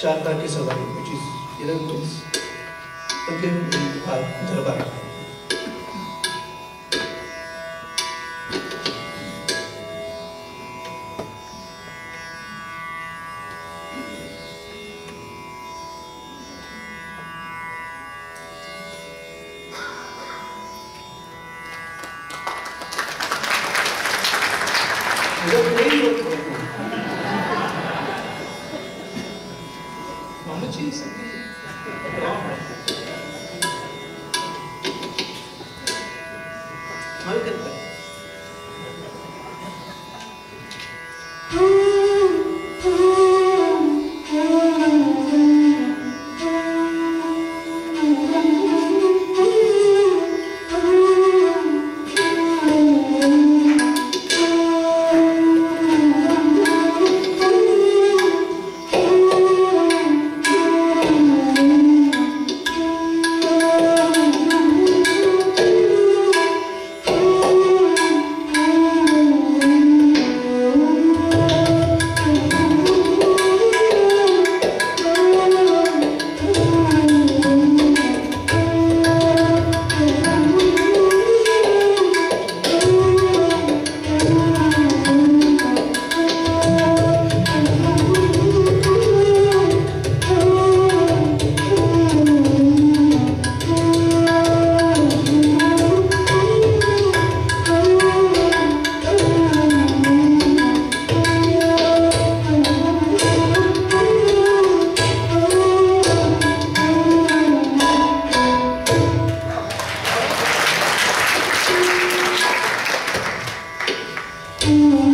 चारदा की सवारी our दरबार Mm-hmm.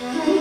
Mm-hmm.